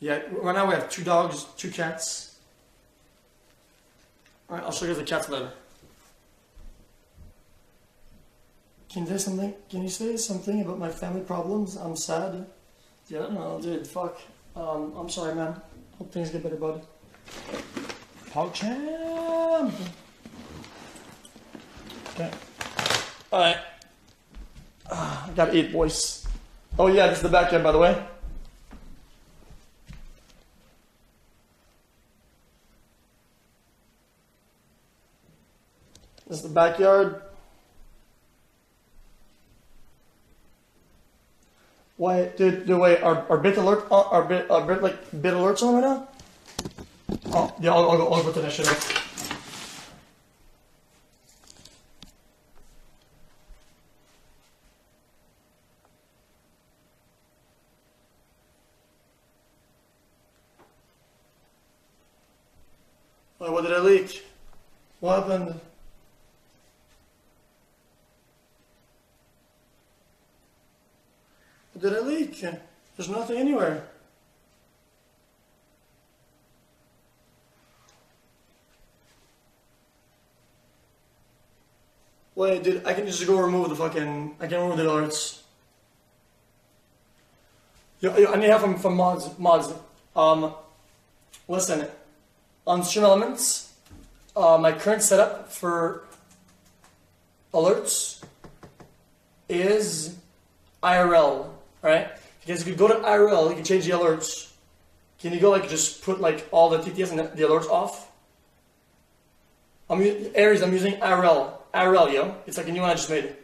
Yeah, right now we have two dogs, two cats. Alright, I'll show you the cats later. Can you say something? Can you say something about my family problems? I'm sad. Yeah, no, dude, fuck. Um, I'm sorry, man. Hope things get better, bud. PogChamp! Okay. Alright. Ah, I got eight boys. Oh yeah, this is the backyard, by the way. This is the backyard. Why, dude, dude, wait, are, are bit alert, uh, are bit, are bit, like, bit alerts on right now? Oh, yeah, I'll, I'll, go, I'll go to that shit up. Why, what did I leak? What happened? Did I leak? There's nothing anywhere. Wait, dude, I can just go remove the fucking. I can remove the alerts. Yo, yo, I need help from, from mods. Mods. Um, listen, on Stream Elements, uh, my current setup for alerts is IRL, right? Because if you go to IRL, you can change the alerts. Can you go like just put like all the TTS and the, the alerts off? I'm Aries. I'm using IRL. IRL, yo. It's like a new one I just made.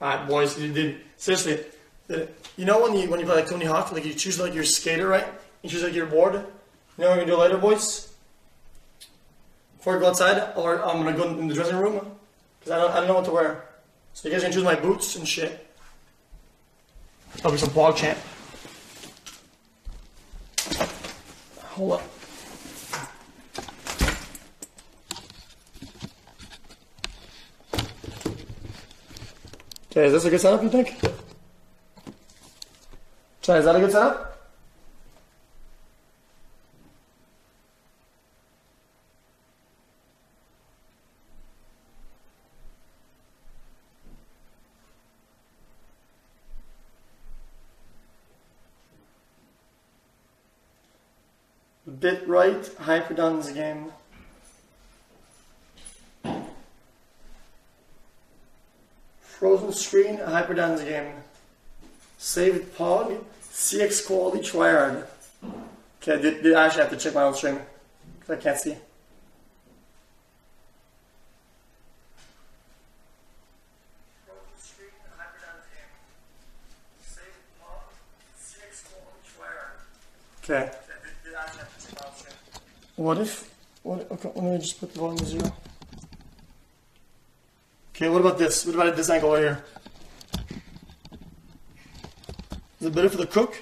Alright, boys, you did seriously. uh, You know when you when you play like Tony Hawk, like you choose like your skater, right? You choose like your board. You know what we're gonna do later, boys? Before I go outside, or I'm gonna go in the dressing room because I don't I don't know what to wear. So you guys can choose my boots and shit. Probably some PogChamp. Hold up. Okay, is this a good setup, you think? Chad, is that a good setup? Bitrite Hyperduns game. Frozen screen Hyperduns game. Saved Pog. CX quality tryhard. Okay, did, did I actually have to check my own stream because I can't see. Frozen screen Hyperduns game. Saved Pog. CX quality tryhard. Okay. What if? What? Okay, let me just put the volume to zero. Okay, what about this? What about this angle right here? Is it better for the cook?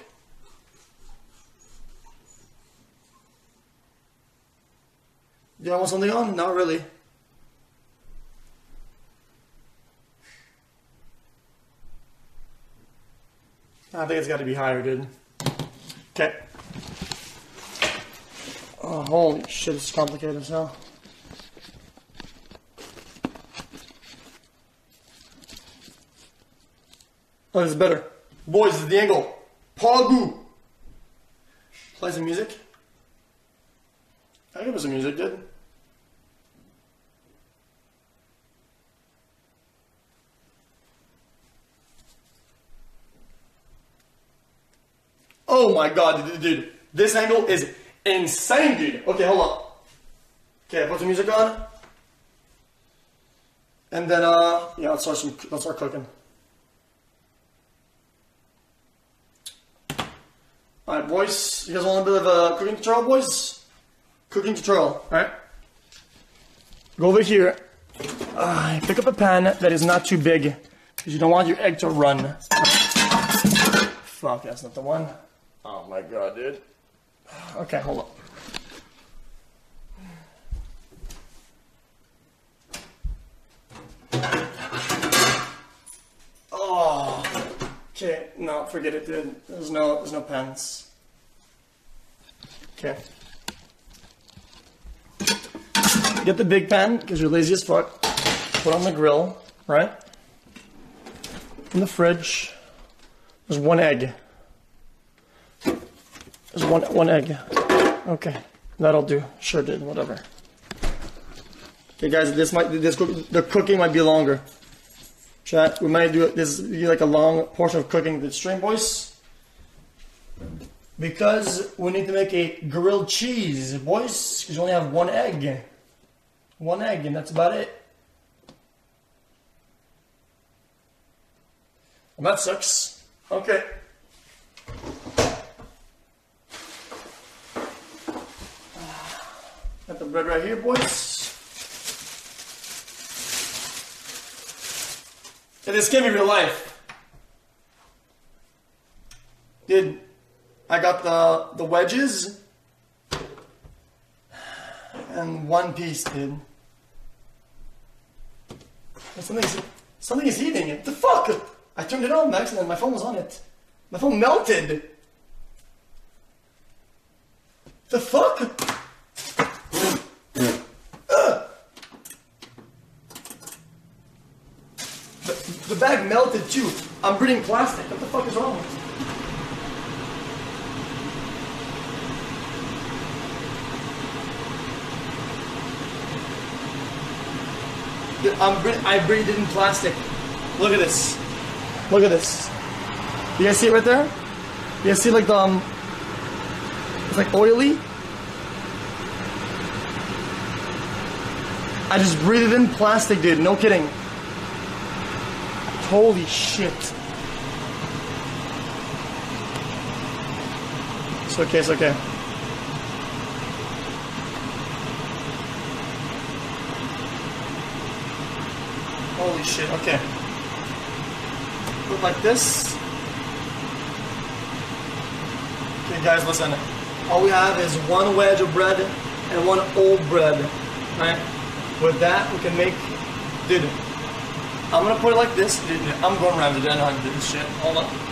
Do you want something on? Not really. I think it's got to be higher, dude. Okay. Oh, holy shit, it's complicated as hell. Oh, this is better. Boys, this is the angle. Pogu! Play some music. I give us some music, dude. Oh my god, dude. This angle is insane, dude. Okay, hold on. Okay, I put the music on. And then, uh, yeah, let's start some, let's start cooking. Alright, boys. You guys want a bit of a cooking tutorial, boys? Cooking tutorial, alright? Go over here. Uh, pick up a pan that is not too big because you don't want your egg to run. Fuck, that's not the one. Oh my god, dude. Okay, hold up. Oh, okay. No, forget it, dude. There's no, there's no pens. Okay. Get the big pen because you're lazy as fuck. Put on the grill, right? In the fridge. There's one egg. There's one one egg. Okay, that'll do. Sure did. Whatever. Okay, guys, this might this the cooking might be longer. Chat, we might do. This be like a long portion of cooking the stream, boys. Because we need to make a grilled cheese, boys. Because you only have one egg, one egg, and that's about it. Well, that sucks. Okay. Got bread right here, boys. And this gave me real life. Did I got the the wedges and one piece, dude. Something's something is eating it. The fuck? I turned it on by accident. My phone was on it. My phone melted. The fuck? Ugh. The, the bag melted too. I'm breathing plastic. What the fuck is wrong? I'm breathing, I breathed in plastic. Look at this. Look at this. You guys see it right there? You guys see like the um, it's like oily. I just breathed in plastic, dude. No kidding. Holy shit. It's okay, it's okay. Holy shit, okay. Put like this. Okay, guys, listen. All we have is one wedge of bread and one old bread, right? With that, we can make, dude. I'm gonna put it like this. I'm going around it. I to do this shit. Hold on.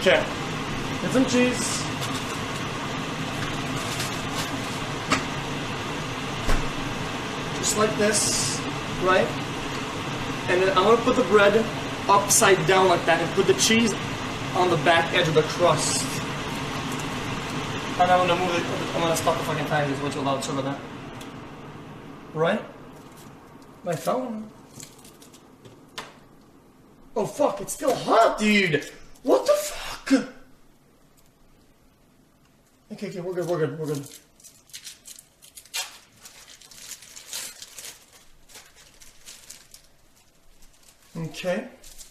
Okay. Get some cheese. Just like this, right? And then I'm gonna put the bread upside down like that and put the cheese on the back edge of the crust. And I'm gonna move it, I'm gonna stop the fucking time, is what you're allowed, sorry about that. Right? My phone. Oh fuck, it's still hot, dude! What the fuck? Okay, okay, we're good, we're good, we're good. Okay.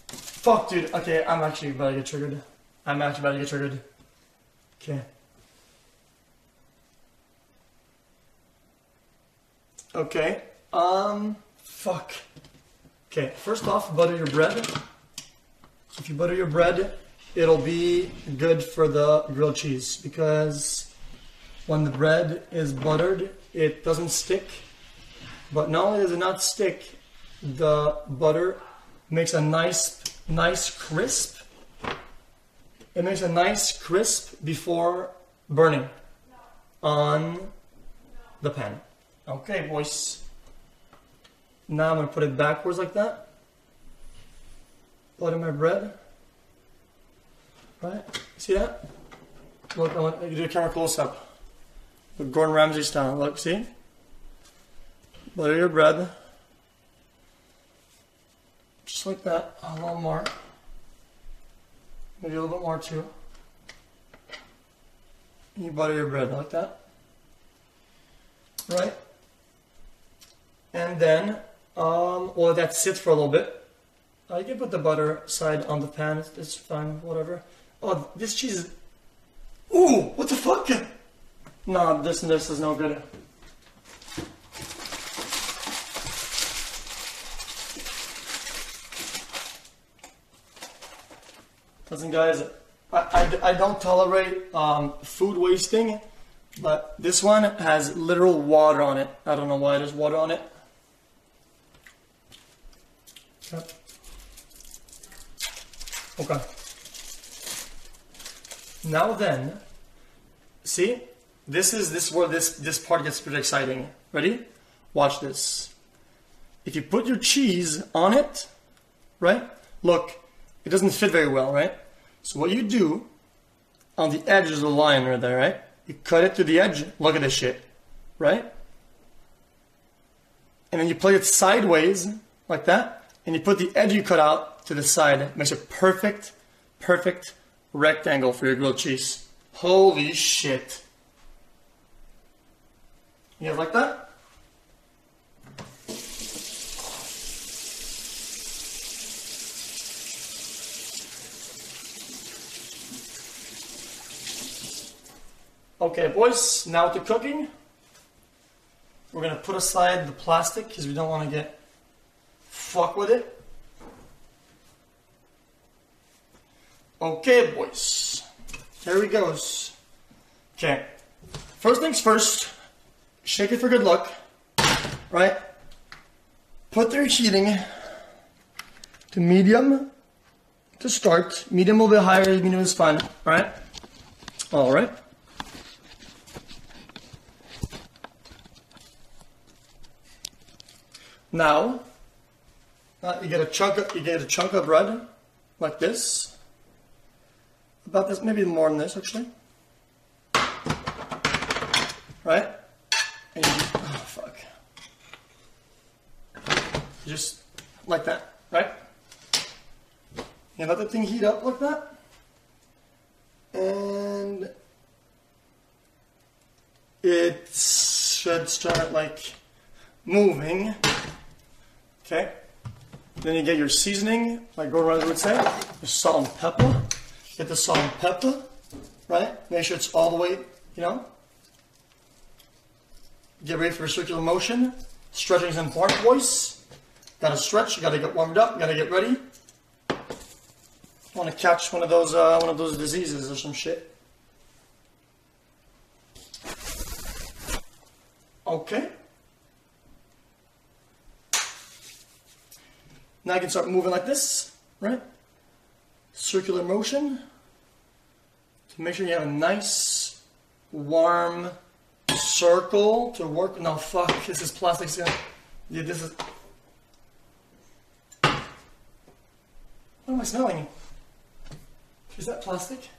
Fuck, dude. Okay, I'm actually about to get triggered. I'm actually about to get triggered. Okay. Okay. Um. Fuck. Okay. First off, butter your bread. If you butter your bread, it'll be good for the grilled cheese because when the bread is buttered, it doesn't stick. But not only does it not stick, the butter makes a nice, nice crisp. It makes a nice crisp before burning on the pan. Okay, boys. Now I'm gonna put it backwards like that. Butter my bread. Right? See that? Look, I want you to do a camera close up. With Gordon Ramsay style. Look, see? Butter your bread. Just like that. A little more. Maybe a little bit more too. You butter your bread like that. Right? And then, um, well, that sits for a little bit. Uh, you can put the butter side on the pan. It's, it's fine, whatever. Oh, this cheese is. Ooh, what the fuck? No, this and this is no good. Listen, guys, I, I, I don't tolerate um, food wasting, But this one has literal water on it. I don't know why there's water on it. Yep. Okay. Now then, see, this is this where this this part gets pretty exciting. Ready? Watch this. If you put your cheese on it, right? Look, it doesn't fit very well, right? So what you do on the edge of the line right there, right? You cut it to the edge. Look at this shit, right? And then you play it sideways like that, and you put the edge you cut out to the side. It makes a perfect, perfect rectangle for your grilled cheese. Holy shit. You guys like that? Okay, boys, now to cooking. We're gonna put aside the plastic because we don't want to get fuck with it. Okay, boys. Here we goes. Okay. First things first, shake it for good luck. Right? Put their heating to medium to start. Medium will be higher, medium is fine. Alright? Alright. Now, uh, you get a chunk of, you get a chunk of bread like this. About this, maybe more than this actually. Right? And you, oh fuck. Just like that, right? You let the thing heat up like that. And it should start like moving. Okay. Then you get your seasoning, like Gordon Ramsay would say, the salt and pepper. Get the salt and pepper, right? Make sure it's all the way, you know. Get ready for circular motion. Stretching is important, boys. Gotta stretch, you gotta get warmed up, you gotta get ready. Want to catch one of those, uh, one of those diseases or some shit. Okay. Now I can start moving like this, right? Circular motion to make sure you have a nice, warm circle to work. No, fuck, this is plastic. Yeah, this is. What am I smelling? Is that plastic?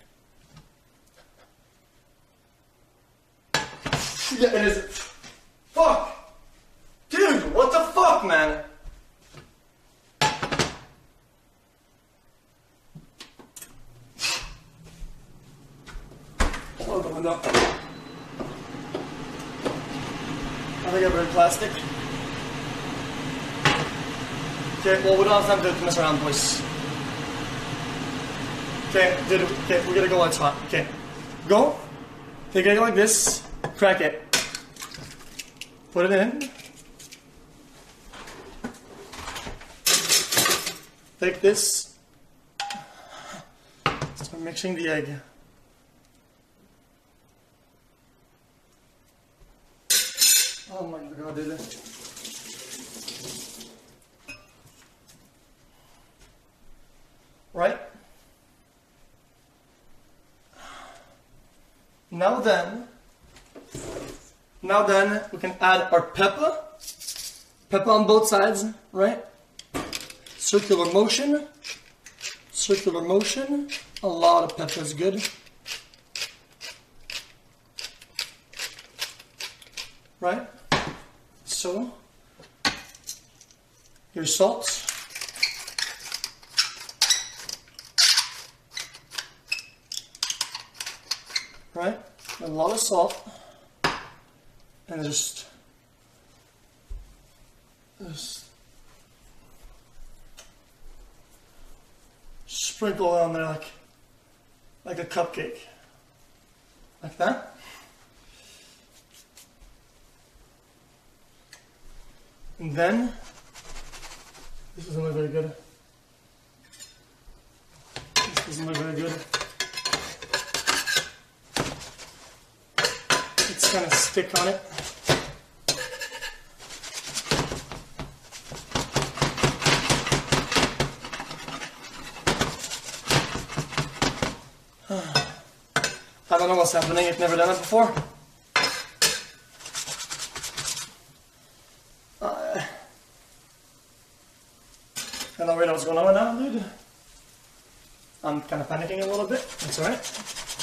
Yeah, it is. Fuck! Dude, what the fuck, man? The window. I think I've read plastic. Okay, well, we don't have time to mess around, boys. Okay, it, okay, we're gonna go it's hot. Okay, go. Take it like this, crack it. Put it in. Take this. Start mixing the egg. Oh my god, dude. Right? Now then, now then, we can add our pepper. Pepper on both sides, right? Circular motion. Circular motion. A lot of pepper is good. Right? So, your salt. Right? A lot of salt. And just, just sprinkle on there like, like a cupcake. Like that. And then, this doesn't look very good. This doesn't look very good. It's kind of stick on it. I don't know what's happening. I've never done it before. Uh, I don't really know what's going on now, dude. I'm kind of panicking a little bit. That's alright.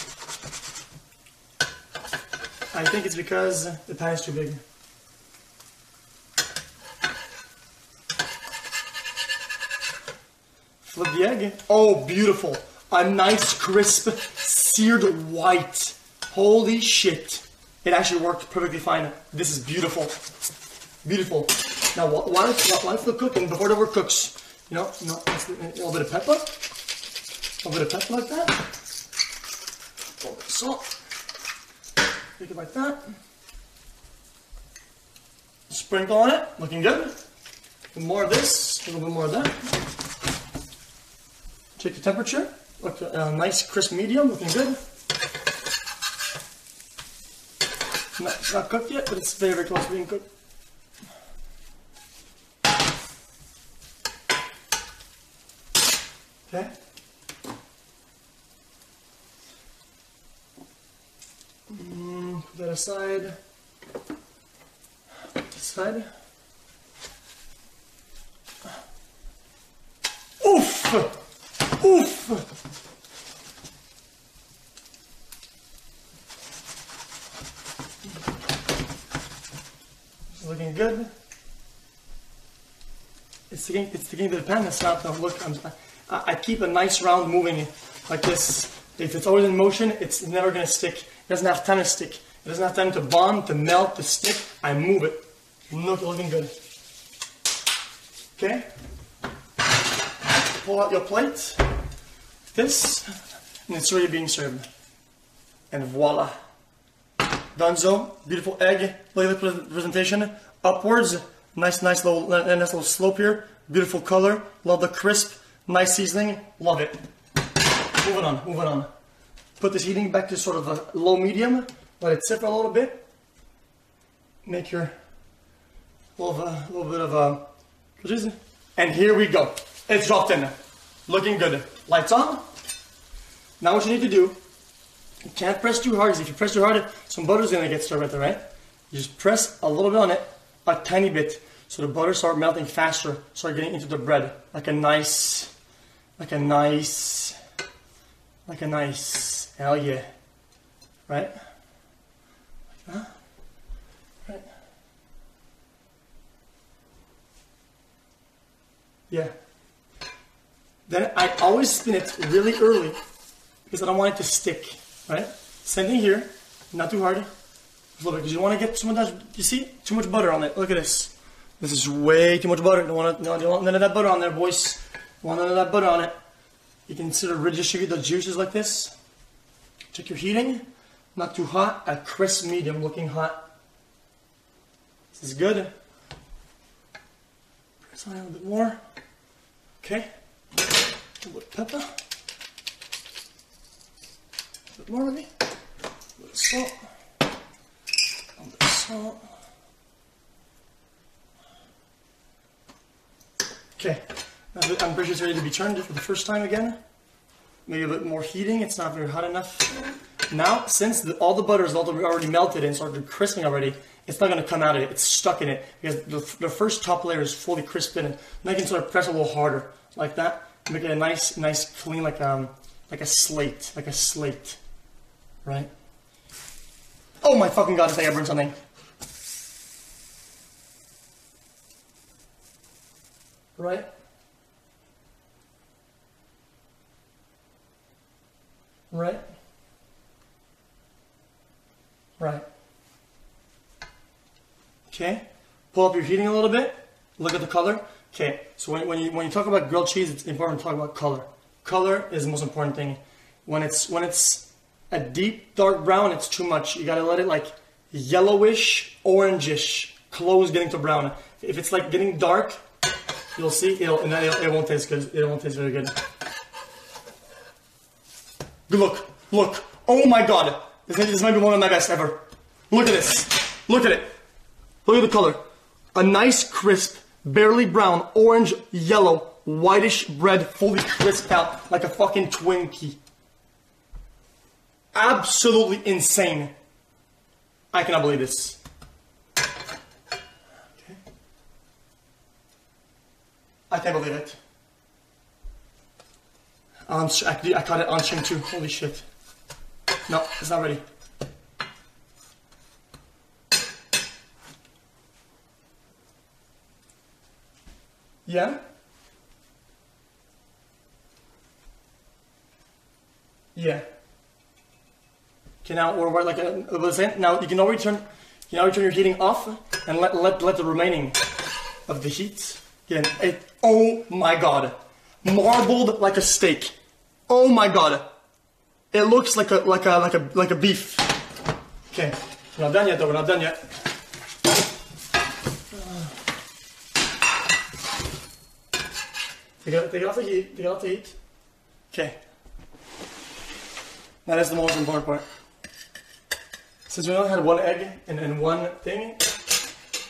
I think it's because the pan is too big. Flip the egg. Oh, beautiful. A nice, crisp, seared white. Holy shit. It actually worked perfectly fine. This is beautiful. Beautiful. Now, wh- while it's, while it's still cooking, before the work cooks, you know, you know, uh, a little bit of pepper. A little bit of pepper like that. A little bit of salt. Make it like that. Sprinkle on it, looking good. More of this, a little bit more of that. Check the temperature. Look, uh, nice crisp medium, looking good. Not, not cooked yet, but it's very close to being cooked. Okay. Mm, put that aside. Aside. Oof! Oof! Looking good. It's sticking, it's sticking the pan. It's not. No, look, I'm, I, I keep a nice round moving like this. If it's always in motion, it's never gonna stick. It doesn't have time to stick. Doesn't have time to bond, to melt, to stick. I move it. Look, looking good. Okay. Pull out your plate. This, and it's ready being served. And voila. Dunzo, beautiful egg, flavor presentation, upwards, nice, nice little, nice little slope here, beautiful color, love the crisp, nice seasoning, love it. Moving on, moving on. Put this heating back to sort of a low medium, let it sit for a little bit. Make your little, uh, little bit of a, and here we go. It's dropped in, looking good. Lights on. Now what you need to do you can't press too hard because if you press too hard, some butter's gonna get stirred right there, right? You just press a little bit on it, a tiny bit, so the butter start melting faster, start getting into the bread, like a nice, like a nice, like a nice, hell yeah, right? That, right? Yeah. Then I always spin it really early because I don't want it to stick right? Same thing here, not too hard. Because you don't want to get too much, you see, too much butter on it. Look at this. This is way too much butter. Don't want no, don't want none of that butter on there, boys. Don't want none of that butter on it. You can sort of redistribute the juices like this. Check your heating. Not too hot, a crisp medium looking hot. This is good. Press on a little bit more. Okay. A little bit pepper bit more me. A of salt. A bit of salt. Okay, I'm pretty sure ready to be turned for the first time again. Maybe a bit more heating, it's not very hot enough. Now, since the, all the butter is already melted and started crisping already, it's not going to come out of it, it's stuck in it because the, the first top layer is fully crisped in it. Now can sort of press a little harder, like that, make it a nice, nice clean, like um, like a slate, like a slate right? Oh my fucking god, I think I burned something. Right? Right? Right. Okay. Pull up your heating a little bit. Look at the color. Okay. So when, when you when you talk about grilled cheese, it's important to talk about color. Color is the most important thing. When it's when it's a deep dark brown, it's too much. You gotta let it like yellowish, orangish, close getting to brown. If it's like getting dark, you'll see it'll, and it'll, it won't taste good. It won't taste very good. Look, look. Oh my god. This, might be one of my best ever. Look at this. Look at it. Look at the color. A nice, crisp, barely brown, orange, yellow, whitish bread fully crisped out like a fucking Twinkie. Absolutely insane. I cannot believe this. Okay. I can't believe it. Um, I, I caught it on stream too. Holy shit. No, it's not ready. Yeah? Yeah. Okay, now we're, we're like uh, a, a now you can now return you now turn your heating off and let let let the remaining of the heat again. It, oh my god, marbled like a steak. Oh my god, it looks like a like a like a like a beef. Okay, we're not done yet though. We're not done yet. Take it, take it off the heat. Take it off the heat. Okay. That is the most important part. Since we only had one egg and, and one thing,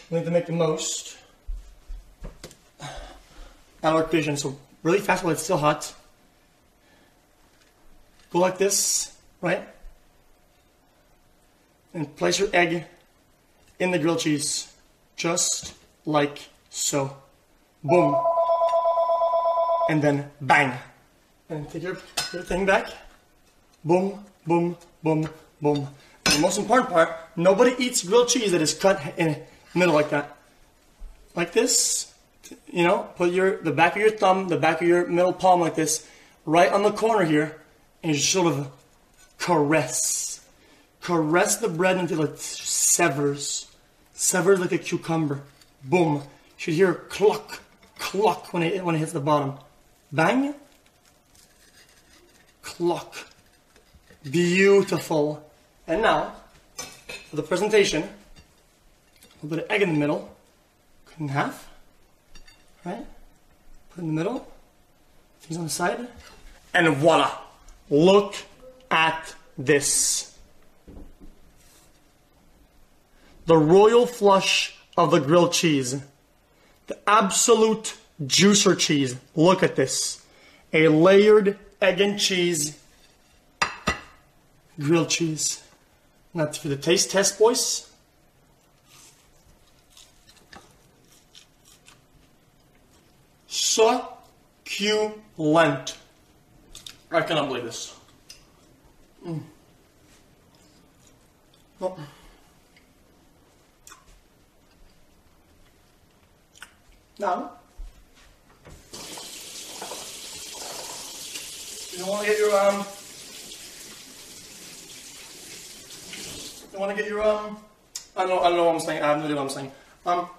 we need to make the most out of our creation. So really fast while it's still hot. Go like this, right? And place your egg in the grilled cheese, just like so. Boom. And then bang. And take your, your thing back. Boom, boom, boom, boom. And the most important part, nobody eats grilled cheese that is cut in the middle like that. Like this, you know, put your the back of your thumb, the back of your middle palm like this, right on the corner here, and sort of caress. Caress the bread until it severs. Severs like a cucumber. Boom. You should hear cluck, cluck when it when it hits the bottom. Bang. Cluck. Beautiful. And now, for the presentation, a little bit of egg in the middle, cut in half, right? Put in the middle, things on the side, and voila! Look at this. The royal flush of the grilled cheese. The absolute juicer cheese. Look at this. A layered egg and cheese grilled cheese. Now for the taste test, boys. Succulent. I cannot believe this. Mm. Oh. Now, you want to get your um, you want to get your um, I know, I know what I'm saying. I have no idea what I'm saying. Um,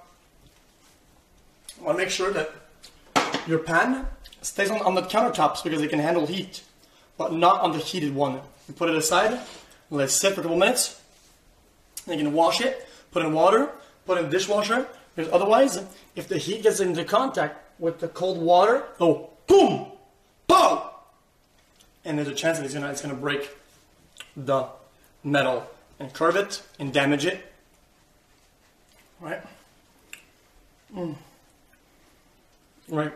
want to make sure that your pan stays on, on the countertops because it can handle heat, but not on the heated one. You put it aside, let it sit for a couple minutes. Then you can wash it, put in water, put in dishwasher. Because otherwise, if the heat gets into contact with the cold water, oh, boom, boom, and there's a chance that it's gonna it's gonna break the metal and curve it and damage it. Right? Mm. Right.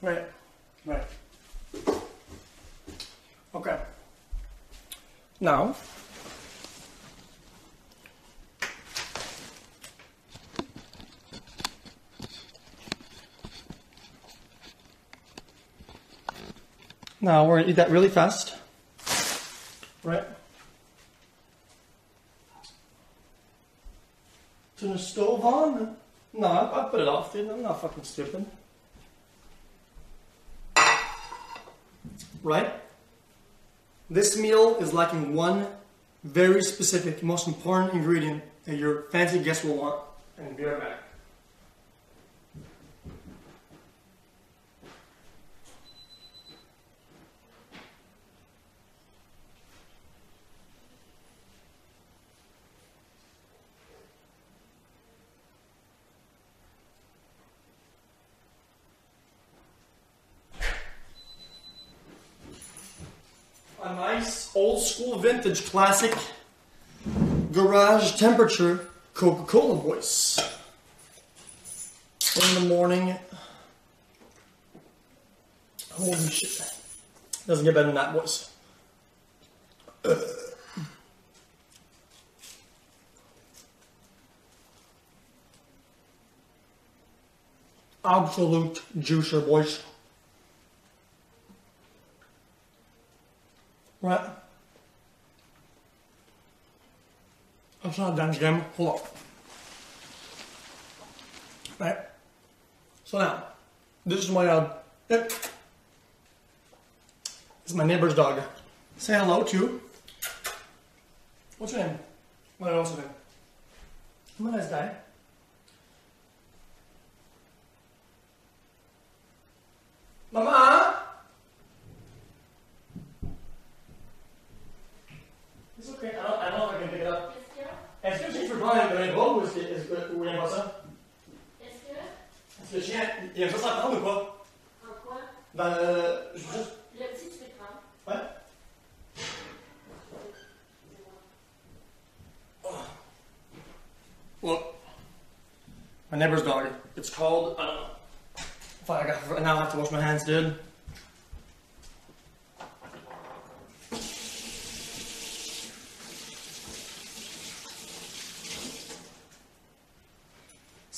Right. Right. Okay. Now, now we're gonna eat that really fast. Right? Turn the stove on? No, I, I put it off, dude. I'm not fucking stupid. Right? This meal is lacking one very specific, most important ingredient that your fancy guest will want. And be right back. a nice old school vintage classic garage temperature Coca-Cola voice. In the morning. Holy shit. Doesn't get better than that voice. Absolute juicer, boys. Right. That's not DansGame. Hold up. Right. So now, this is my uh. This is my neighbor's dog. Say hello to. What's your name? What else is your name? I'm a nice guy. Mama? It's okay. I don't, I don't know if I can pick it up. Est-ce que, Est-ce que j'ai fait prendre un bon ou est-ce que, est-ce que, ou il aime pas ça? est-ce que, Est-ce que le chien, il aime ça s'en prendre ou pas? en quoi, Dans le, je- juste, le petit tu peux prendre. ouais. Look, my neighbor's dog. It's called. Uh, I don't know. If I now, I have to wash my hands, dude.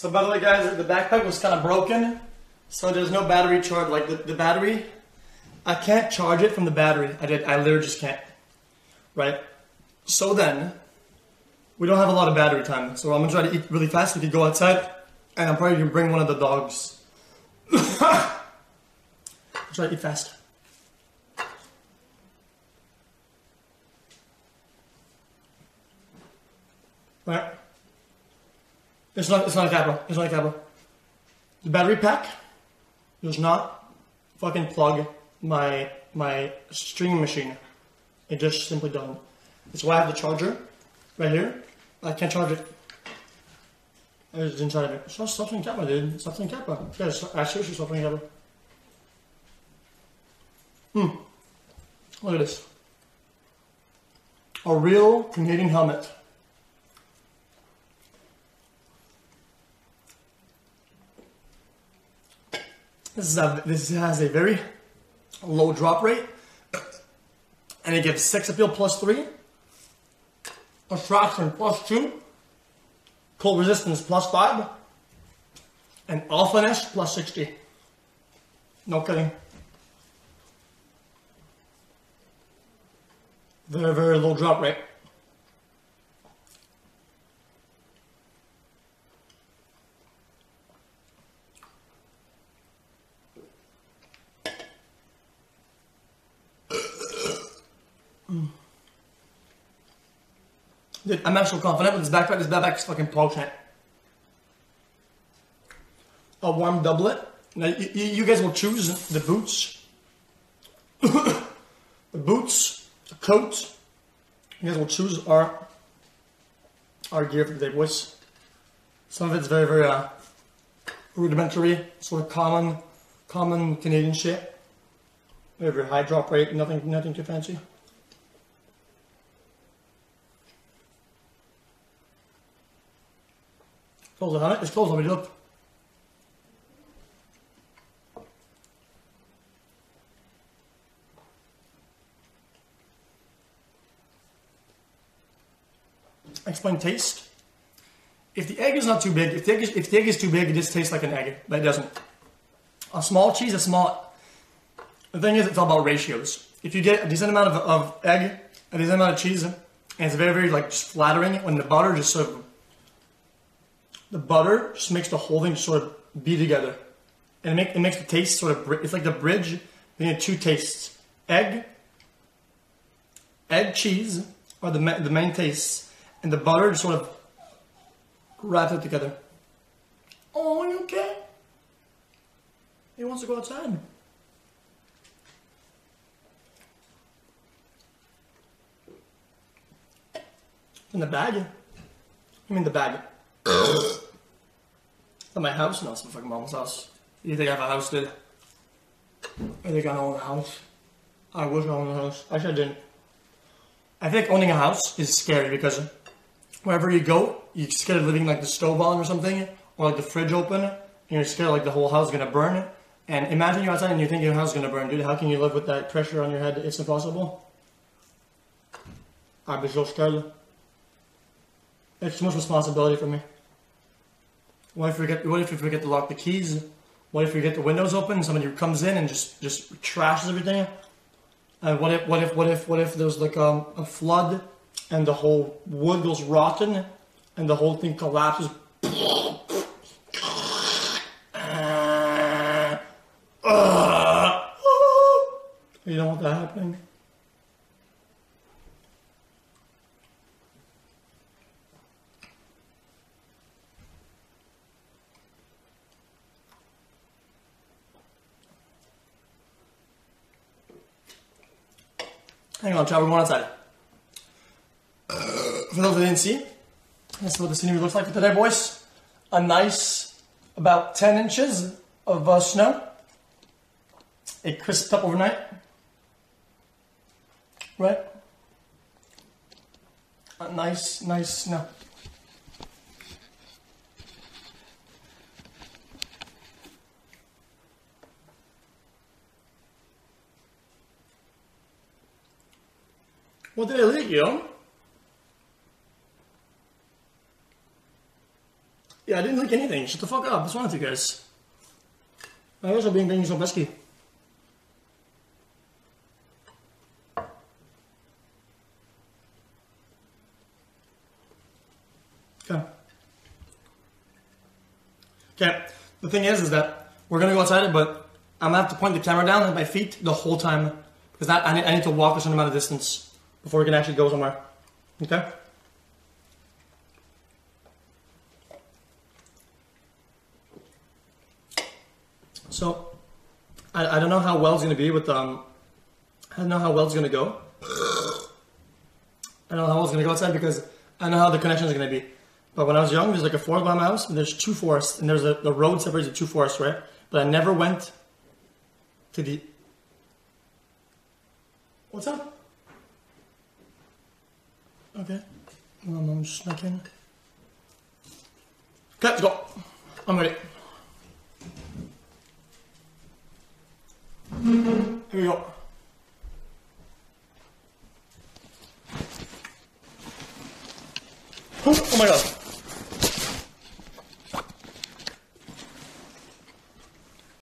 So by the way, guys, the backpack was kind of broken, so there's no battery charge. Like the, the battery, I can't charge it from the battery. I did. I literally just can't. Right. So then, we don't have a lot of battery time, so I'm gonna try to eat really fast. We could go outside, and I'm probably gonna bring one of the dogs. try to eat fast. Right. It's not. It's not a Kappa. It's not a Kappa. The battery pack does not fucking plug my my streaming machine. It just simply doesn't. That's why I have the charger right here. I can't charge it. It's inside of it. It's not something Kappa, dude. It's something Kappa. Yeah, it's I seriously something Kappa. Hmm. Look at this. A real Canadian helmet. This is a, this has a very low drop rate, and it gives sex appeal plus three, attraction plus two, cold resistance plus five, and alphaness plus sixty. No kidding. Very very low drop rate. I'm actually confident with this backpack. This backpack is fucking potent. A warm doublet. Now, you, you guys will choose the boots, the boots, the coat. You guys will choose our our gear for the day, boys. Some of it's very, very uh, rudimentary, sort of common, common Canadian shit. Very, very high drop rate. Nothing, nothing too fancy. Close it, honey. It's closed. Me look. Explain taste. If the egg is not too big, if the egg is, if the egg is too big, it just tastes like an egg. But it doesn't. A small cheese, a small. The thing is, it's all about ratios. If you get a decent amount of, of egg, a decent amount of cheese, and it's very, very like just flattering, when the butter just sort of the butter just makes the whole thing sort of be together, and it, make, it makes the taste sort of. It's like the bridge between the two tastes: egg, egg, cheese are the ma- the main tastes, and the butter just sort of wraps it together. Oh, you okay? He wants to go outside. In the bag. I mean the bag. At my house? No, it's my fucking mom's house. You think I have a house, dude? I think I own a house. I wish I owned a house. Actually, I didn't. I think owning a house is scary because wherever you go, you're scared of leaving like the stove on or something, or like the fridge open, and you're scared like the whole house is gonna burn. And imagine you're outside and you think your house is gonna burn, dude. How can you live with that pressure on your head? It's impossible. I'd be so scared. It's too much responsibility for me. What if we forget? What if we forget to lock the keys? What if we get the windows open? and Somebody comes in and just just trashes everything. And what if what if what if what if there's like um, a flood and the whole wood goes rotten and the whole thing collapses? You don't want that happening. Hang on, child, we're going outside. For those who didn't see, this is what the scenery looks like for today, boys. A nice, about 10 inches of uh, snow. It crisped up overnight. Right? A nice, nice snow. What did I leak you? Yeah, I didn't leak anything. Shut the fuck up. What's wrong with you guys? I also being being so pesky. Okay. Okay. The thing is, is that we're gonna go outside, but I'm gonna have to point the camera down at my feet the whole time because that, I, need, I need to walk a certain amount of distance before we can actually go somewhere. Okay. So, I, I don't know how well it's gonna be with um. I don't know how well it's gonna go. I don't know how well it's gonna go outside because I know how the connection is gonna be. But when I was young, there's like a forest by my house, and there's two forests, and there's a the road separates the two forests, right? But I never went to the. What's up? Okay. My mom snuck in. Okay, let's go. I'm ready. Here we go. Oh my god.